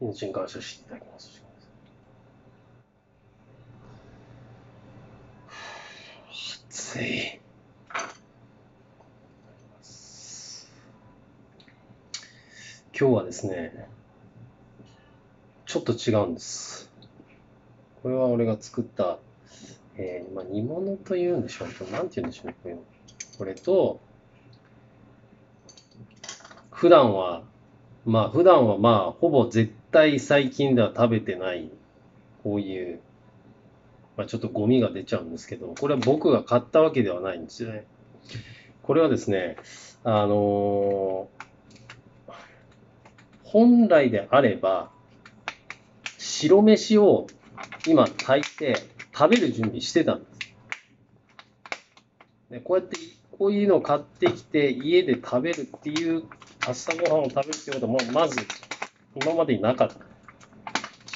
命に感謝してい。ただきます。暑い。今日はですね、ちょっと違うんです。これは俺が作った、えー、まあ、煮物とい。うんでしょう。なんて言うんでしょうね、これと、普段は、まあ普段はまあほぼ絶対最近では食べてない、こういう、まあちょっとゴミが出ちゃうんですけど、これは僕が買ったわけではないんですよね。これはですね、あのー、本来であれば、白飯を今炊いて食べる準備してたんです。でこうやってこういうのを買ってきて家で食べるっていう朝ごはんを食べるってこともまず今までになかった。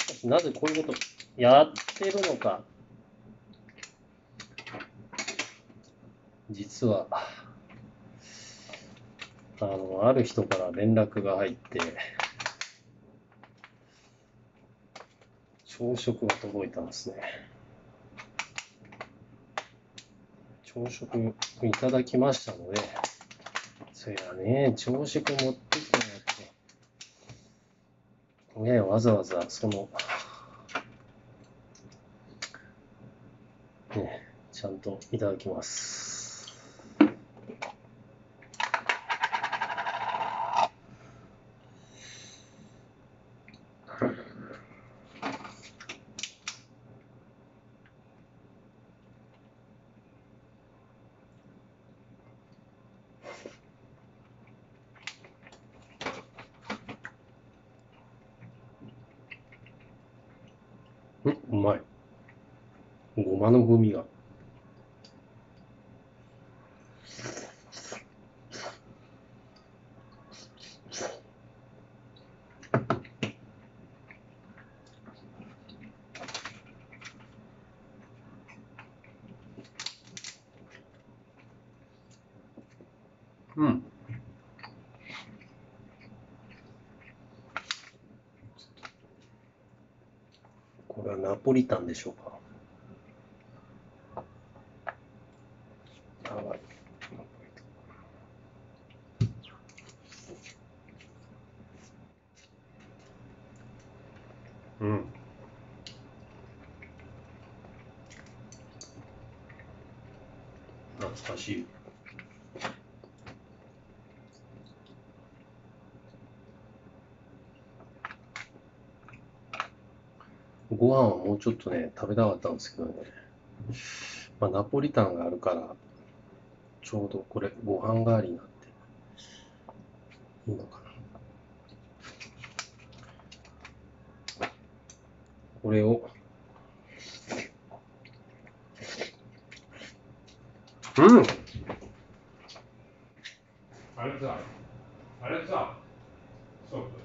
しかしなぜこういうことやってるのか。実は、あの、ある人から連絡が入って、朝食が届いたんですね。朝食いただきましたので、そやね、朝食持ってきたやつ。ね、わざわざその、ね、ちゃんといただきます。うまいごまの風味が。うん。これはナポリタンでしょうか。うん。懐かしい。ご飯はもうちょっとね、食べたかったんですけどね。まあ、ナポリタンがあるから、ちょうどこれ、ご飯代わりになって、いいのかな。これを、うんあれさ、あれさ、ストップ。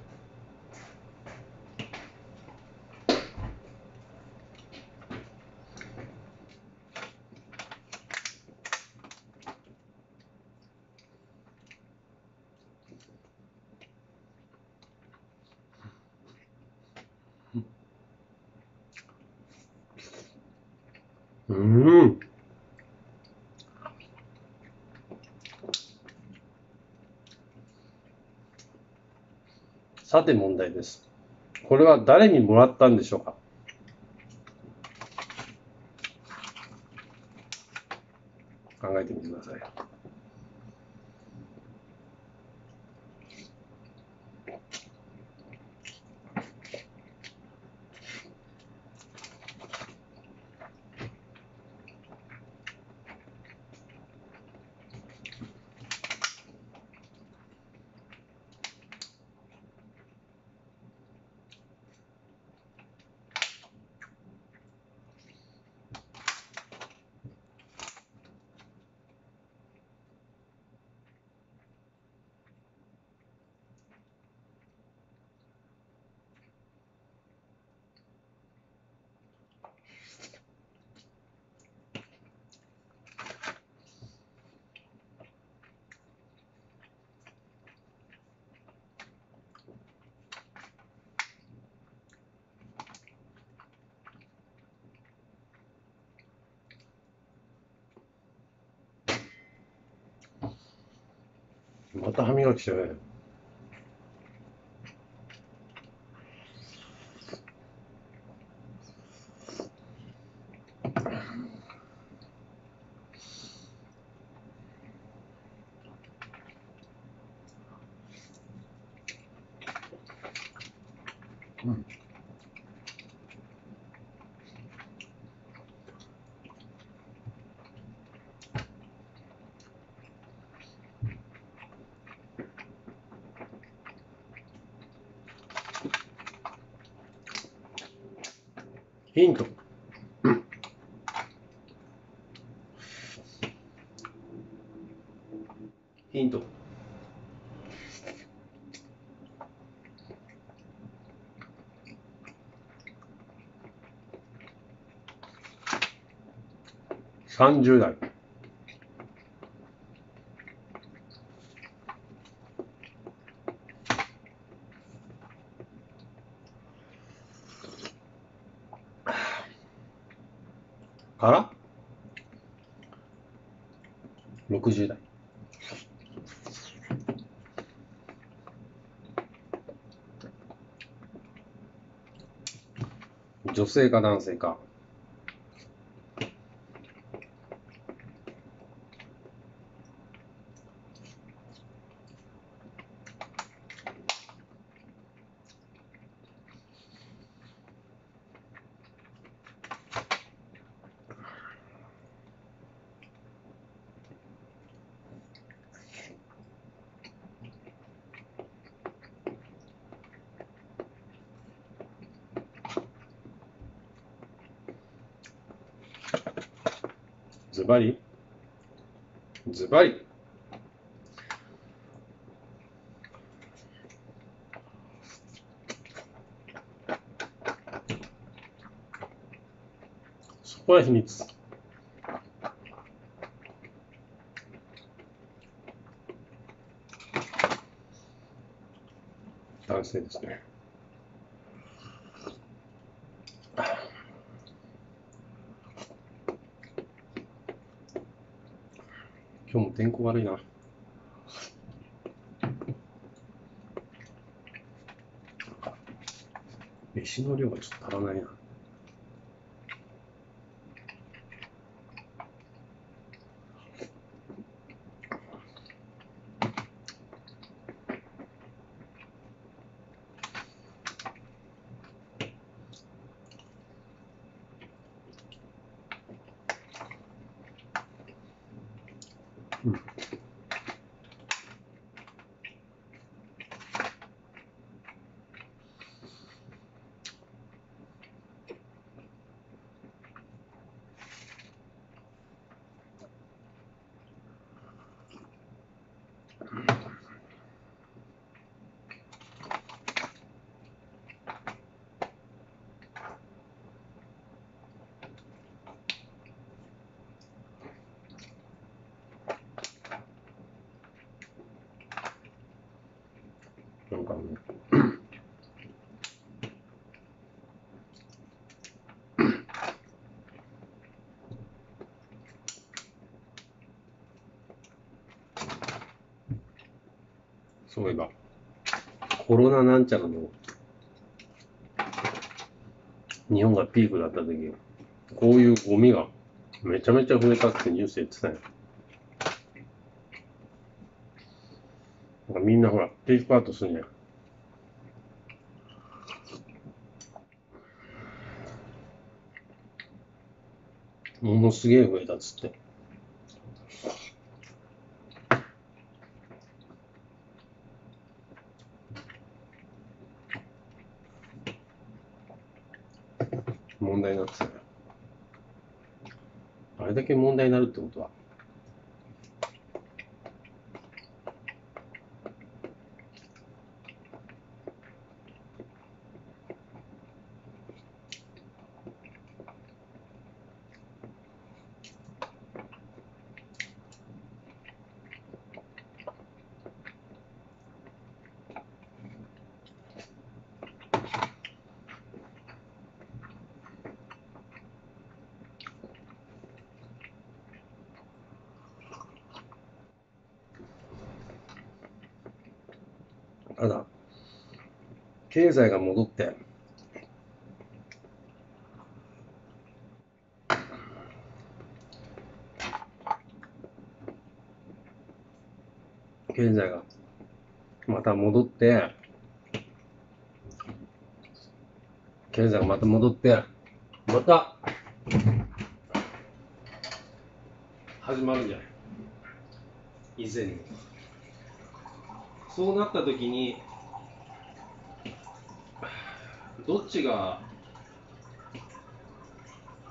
うん。さて問題です。これは誰にもらったんでしょうか？考えてみてください。また歯磨きしてね。うん。ヒント。ヒント。30代。から60代。女性か男性か。ズバリズバリそこは秘密。男性ですね。今日も天候悪いな。飯の量がちょっと足らないな。なんかね、そういえば、コロナなんちゃらの日本がピークだった時、こういうゴミがめちゃめちゃ増えたってニュースで言ってたよ。なんかみんなほら、テイクアウトするんじゃん。ものすげえ増えたっつって。問題になってた。あれだけ問題になるってことは、ただ、経済が戻って、経済がまた戻って、経済がまた戻って、また、始まるんじゃない以前に。そうなった時に、どっちが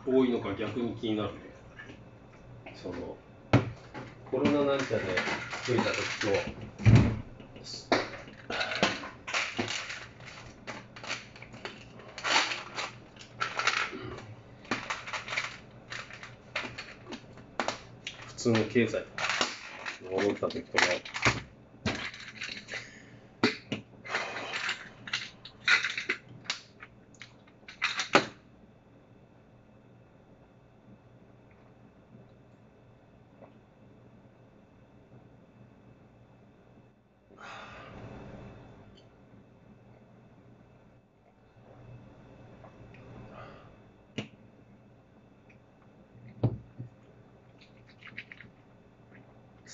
多いのか逆に気になるね。その、コロナなんちゃで増えた時と普、通の経済に戻った時とか、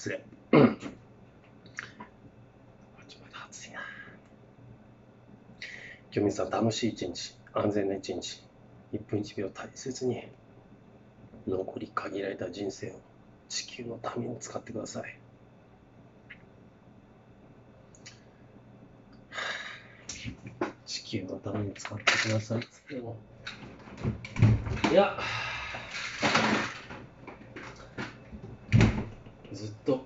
失礼。まだ暑いな。今日さん、楽しい一日、安全な一日、1分1秒大切に、残り限られた人生を地球のために使ってください。地球のために使ってください。いや、ずっと、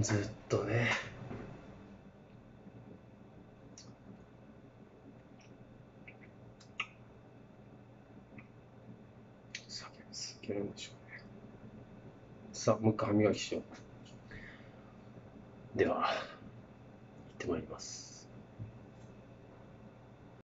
ずっとね、酒続けるんでしょうね。さあ、もう一回歯磨きしよう。では、行ってまいります。